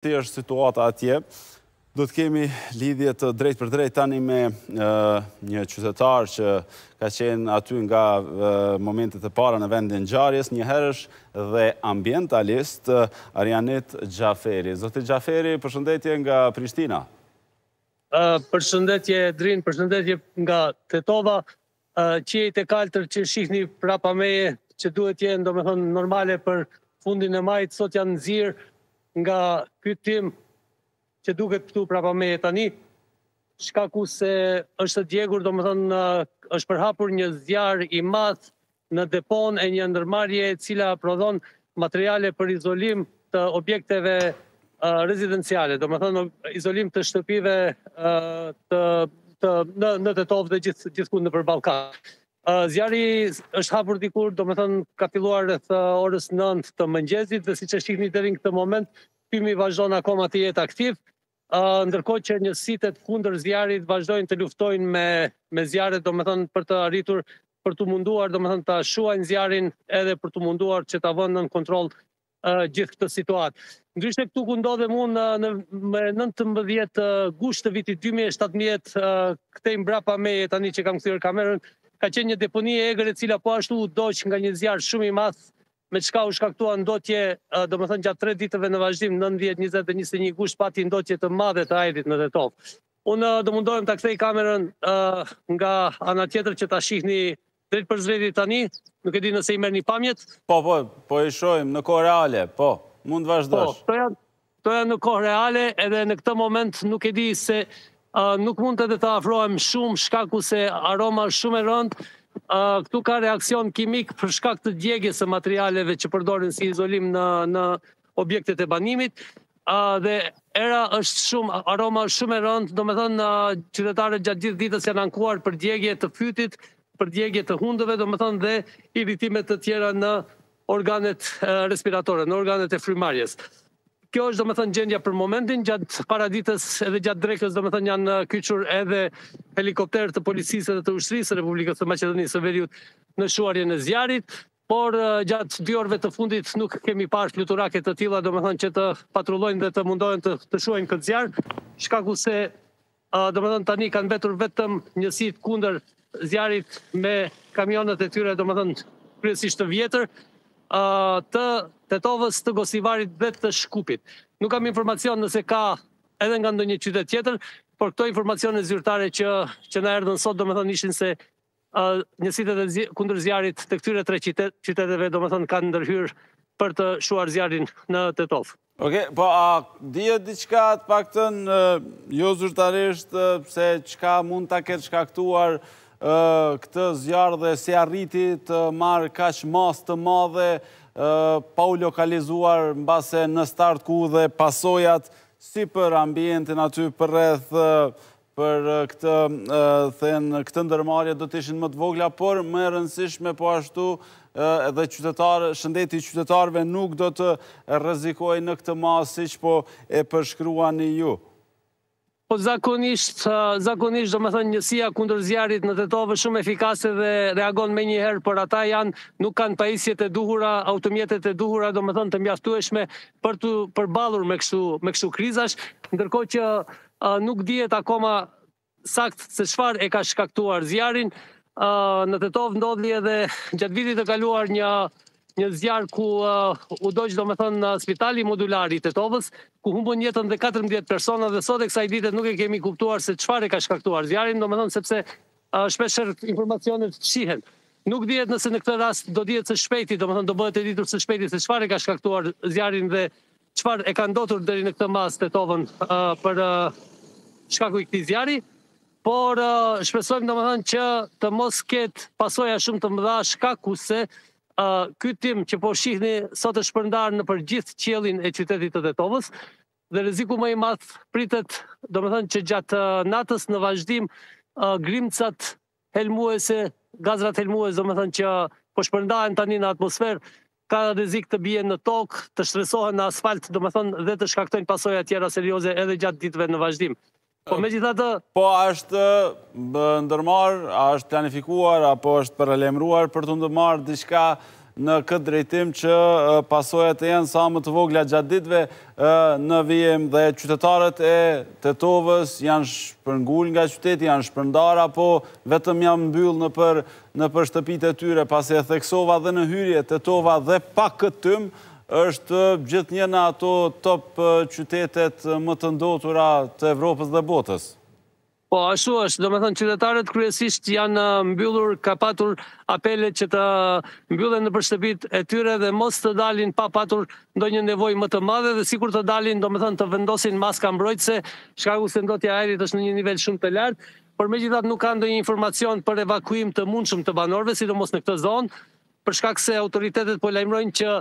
Si është situata atje? Do të kemi lidhje të drejtpërdrejtë tani me një qytetar që ka qenë aty nga momentet e para në vendngjarje, njëherësh dhe ambientalist Arianit Xhaferi. Zoti Xhaferi, përshëndetje nga Prishtina. Përshëndetje Edrin, përshëndetje nga Tetova. Qiejt e kaltër që shihni prapa meje, që duhet të jenë domethënë normale për fundin e majit, sot janë nxirë nga ky tym që duket këtu prapa meje tani, shkaku se është djegur, domethënë është përhapur një zjarr i madh në depon e një ndërmarrje e cila prodhon materiale për izolim të objekteve rezidenciale, domethënë izolim të shtëpive të, të, në, në Tetovë dhe gjithë, gjithkund nëpër Ballkan. Zjarri është hapur dikur, domethënë, ka filluar rreth orës 9 të mëngjesit dhe siç e shihni deri në këtë moment, tymi vazhdon akoma të jetë aktiv, ndërkohë që njësitet kundër zjarrit vazhdojnë të luftojnë me, me zjarrin, domethënë, për të arritur, për t'u munduar, domethënë, të shuajnë zjarrin edhe për t'u munduar që të vënë nën kontroll gjithë këtë situatë. Ndryshe këtu ku ndodhem unë në, në 19 gusht të vitit 2017, këtej mbrapa meje tani që kam kthyer kamerën, ka qenë një deponi e egër e cila po ashtu u dogj nga një zjarr shumë i madh, me çka u shkaktua ndotje, domethënë gjatë tre ditëve në vazhdim, 19, 20 dhe 21 gusht, pati ndotje të madhe të ajrit në Tetovë. Unë do mundohem të kthej kamerën nga ana tjetër që ta shihni Drejtpërsëdrejti tani, nuk e di nëse i merrni pamjet. Po, po, po i shohim, në kohë reale, po, mund të vazhdosh. Po, këto janë, këto janë në kohë reale edhe në këtë moment nuk e di se uh, nuk mund edhe të afrohem shumë shkaku se aroma është shumë e rëndë, uh, këtu ka reaksion kimik për shkak të djegjes së materialeve që përdoren si izolim në në objektet e banimit, dhe era është shumë, aroma është shumë e rëndë, domethënë qytetarët gjatë gjithë ditës janë ankuar për djegje të fytit, për djegje të hundëve, domethënë dhe irritime të tjera në organet respiratore, në organet e frymëmarrjes. Kjo është domethënë gjendja për momentin, gjatë paraditës edhe gjatë drekës domethënë janë kyçur edhe helikopterë të policisë dhe të ushtrisë së Republikës së Maqedonisë së Veriut në shuarjen e zjarrit, Por gjatë dy orëve të fundit nuk kemi parë fluturake të tilla, domethënë që të patrullojnë dhe të mundohen të të shuajnë këtë zjarr, shkaku se domethënë tani kanë mbetur vetëm njësitë kundër zjarrit me kamionët e tyre, domethënë kryesisht të vjetër, të Tetovës, të Gostivarit dhe të Shkupit. Nuk kam informacion nëse ka edhe nga ndonjë qytet tjetër, por këto informacione zyrtare që që na erdhën sot, domethënë ishin se Njësitë edhe kundër zjarrit të këtyre tre qyteteve domethënë kanë ndërhyrë për të shuar zjarrin në Tetovë. Okej, po a dihet diçka të paktën jo zyrtarisht se çka mund ta ketë shkaktuar këtë zjarr dhe si arriti të marrë kaq masë të madhe pa u lokalizuar mbase në start ku dhe pasojat si për ambientin aty përreth Për këtë, këtë ndërmarrje do të ishin më të vogla, por më e rëndësishme po ashtu edhe qytetarë, shëndeti i qytetarëve nuk do të rrezikohej në këtë masë, siç po e përshkruani ju. Po zakonisht, zakonisht domethënë njësia kundër zjarrit në Tetovë është shumë efikase dhe reagon menjëherë, por ata janë, nuk kanë pajisjet e duhura, automjetet e duhura, domethënë të mjaftueshme për t'u përballur me kështu, me kështu krizash, ndërkohë që Nuk dihet akoma saktë se çfarë e ka shkaktuar zjarrin. Në Tetovë ndodhi edhe gjatë vitit të kaluar një një zjarr ku u dogj domethënë spitali modular i Tetovës, ku humbën jetën dhe 14 persona dhe sot e kësaj dite nuk e kemi kuptuar se çfarë e ka shkaktuar zjarrin, domethënë sepse shpeshherë informacionet fshihen. Nuk dihet nëse në këtë rast do dihet së shpejti, domethënë do bëhet e ditur së shpejti se çfarë e ka shkaktuar zjarrin dhe Çfarë e ka ndotur deri në këtë masë Tetovën për shkak të këtij zjarri? Por shpresojmë domethënë që të mos ketë pasoja shumë të mëdha shkaku se ky tym që po shihni sot është shpërndarë nëpër gjithë qiellin e qytetit të Tetovës dhe rreziku më i madh pritet domethënë që gjatë natës në vazhdim grimcat helmuese, gazrat helmues domethënë që po shpërndahen tani në atmosferë, ka rrezik të bien në tokë, të shtresohen në asfalt, domethënë dhe të shkaktojnë pasoja tjera serioze edhe gjatë ditëve në vazhdim. Po megjithatë... A është ndërmarrë, a është planifikuar, apo është paralajmëruar për t'u ndërmarrë diçka në këtë drejtim që pasojat të jenë sa më të vogla gjatë ditëve në vijim dhe qytetarët e Tetovës janë shpërngul nga qyteti, janë shpërndarë apo vetëm janë mbyll nëpër, nëpër shtëpitë e tyre, pasi e theksova dhe në hyrje, Tetova dhe pa këtë tym, është gjithnjë në ato top qytetet më të ndotura të Evropës dhe botës. Po ashtu është, domethënë qytetarët kryesisht janë mbyllur, ka patur apele që të mbyllen nëpër shtëpitë e tyre dhe mos të dalin pa patur ndonjë nevojë më të madhe dhe sikur të dalin domethënë të vendosin maska mbrojtëse, shkaku se ndotja e ajrit është në një nivel shumë të lartë, por megjithatë nuk ka ndonjë informacion për evakuim të mundshëm të banorëve, sidomos në këtë zonë, për shkak se autoritetet po lajmërojnë që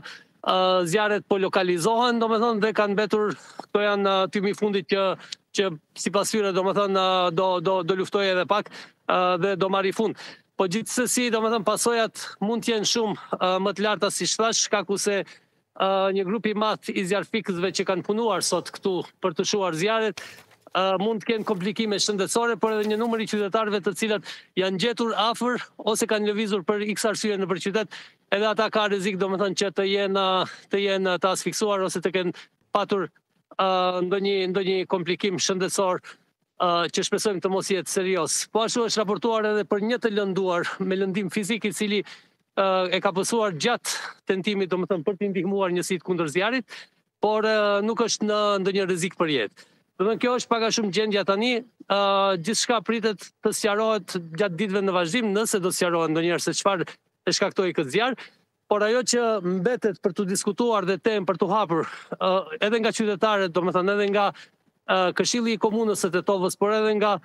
zjarret po lokalizohen, domethënë dhe kanë mbetur këto janë tymi i fundit që që sipas tyre domethënë do do do luftojë edhe pak dhe do marri fund. Po gjithsesi domethënë pasojat mund të jenë shumë më të larta siç thash, shkaku se Një grup i madh i zjarrfikësve që kanë punuar sot këtu për t'u shuar zjarret mund të kenë komplikime shëndetësore, por edhe një numër i qytetarëve të cilët janë gjetur afër ose kanë lëvizur për x arsye nëpër qytet, edhe ata kanë rrezik domethënë që të jenë të jenë të asfiksuar ose të kenë patur ndonjë ndonjë komplikim shëndetësor që shpresojmë të mos jetë serioz. Po ashtu është raportuar edhe për një të lënduar me lëndim fizik i cili e ka pësuar gjatë tentimit, domethënë për të ndihmuar njësitë kundër zjarrit, por nuk është në ndonjë rrezik për jetë. Domethënë kjo është pak a shumë gjendja tani, gjithçka pritet të sqarohet gjatë ditëve në vazhdim, nëse do të sqarohet ndonjëherë se çfarë e shkaktoi këtë zjarr. Por ajo që mbetet për t'u diskutuar dhe temë për t'u hapur, edhe nga qytetarët, domethënë edhe nga këshilli i komunës së Tetovës, por edhe nga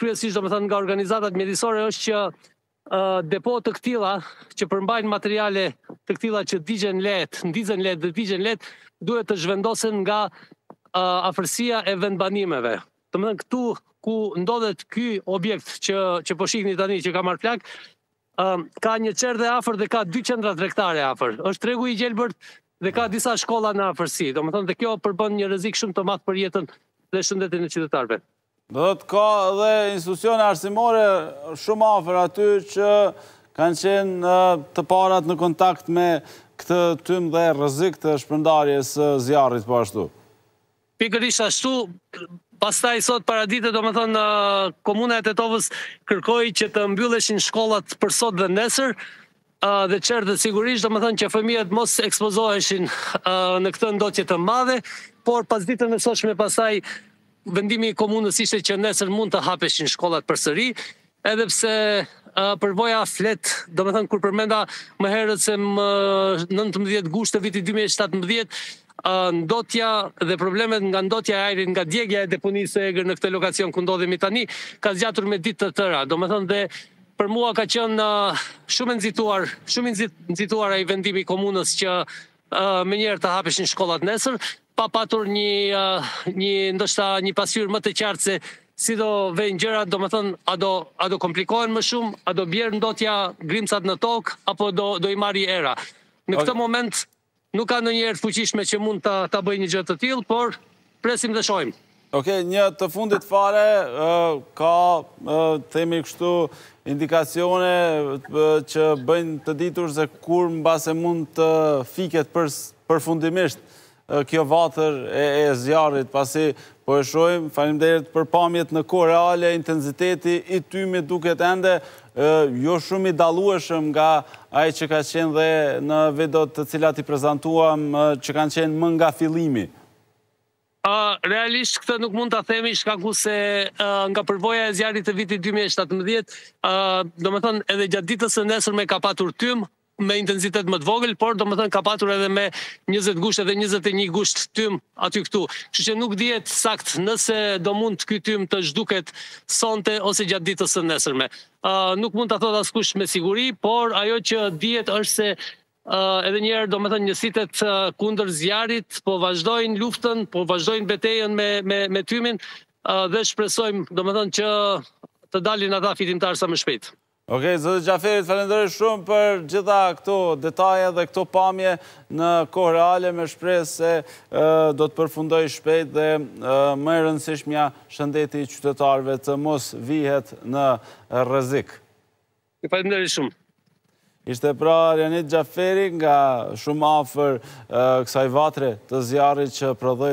kryesisht domethënë nga organizatat mjedisore, është që depo të këtilla që përmbajnë materiale të këtilla që digjen lehtë, ndizen lehtë dhe digjen lehtë, duhet të zhvendosen nga afërsia e vendbanimeve. Domethënë dhe këtu ku ndodhet ky objekt që, që po shihni tani që ka marrë flakë, Ka një çerdhe afër dhe ka dy qendra tregtare afër. Është tregu i gjelbërt dhe ka disa shkolla në afërsi. Domethënë dhe kjo përbën një rrezik shumë të madh për jetën dhe shëndetin e qytetarëve. Domethënë ka dhe institucione arsimore shumë afër aty që kanë qenë të parat në kontakt me këtë tym dhe rrezik të shpërndarjes së zjarrit po ashtu. Pikërisht ashtu, pastaj sot paradite domethënë komuna e Tetovës kërkoi që të mbylleshin shkollat për sot dhe nesër, dhe çerdhet sigurisht, domethënë që fëmijët mos ekspozoheshin në këtë ndotje të madhe, por pasditen e sotshme pastaj vendimi i komunës ishte që nesër mund të hapeshin shkollat përsëri, Edhe pse përvoja flet, domethënë kur përmenda më herët se më 19 gusht të vitit 2017, ndotja dhe problemet nga ndotja e ajrit nga djegia e deponisë së egër në këtë lokacion ku ndodhemi tani, ka zgjatur me ditë të tëra. Domethënë dhe për mua ka qenë shumë e nxituar, shumë i nxituar ai vendim i komunës që Menjëherë të hapeshin shkollat nesër, pa patur një një ndoshta një pasqyrë më të qartë se si do vejnë gjërat, domethënë a do a do komplikohen më shumë, a do bjerë ndotja grimcat në tokë apo do do i marri era. Në këtë moment nuk ka ndonjë erë të fuqishme që mund ta ta bëjë një gjë të tillë, por Presim dhe shohim. Oke, një të fundit fare, ka, themi kështu, indikacione që bëjnë të ditur se kur mbase mund të fiket përfundimisht kjo vatër e zjarrit, pasi po e shohim, faleminderit për pamjet në kohë reale, intensiteti i tymit duket ende, jo shumë i dallueshëm nga ai që ka qenë dhe në videot të cilat i prezantuam që kanë qenë më nga fillimi. Realisht këtë nuk mund ta themi shkaku se nga përvoja e zjarrit të vitit 2017, domethënë edhe gjatë ditës së nesërme ka patur tym me intensitet më të vogël, por domethënë ka patur edhe me 20 gusht edhe 21 gusht tym aty këtu. Kështu që nuk dihet sakt nëse do mund ky tym të zhduket sonte ose gjatë ditës së nesërme. Nuk mund ta thotë askush me siguri, por ajo që dihet është se Edhe një herë, domethënë njësitet kundër zjarrit po vazhdojnë luftën, po vazhdojnë betejën me me me tymin dhe shpresojmë, domethënë që të dalin ata fitimtarë sa më shpejt. Ok, zoti Xhaferi, të falënderoj shumë për gjitha këto detaje dhe këto pamje në kohë reale me shpresë se do të përfundojë shpejt dhe më e rëndësishmja shëndeti i qytetarëve të mos vihet në rrezik. Ju faleminderit shumë. Ishte pra Arianit Xhaferi nga shumë afër kësaj vatre të zjarrit që prodhoi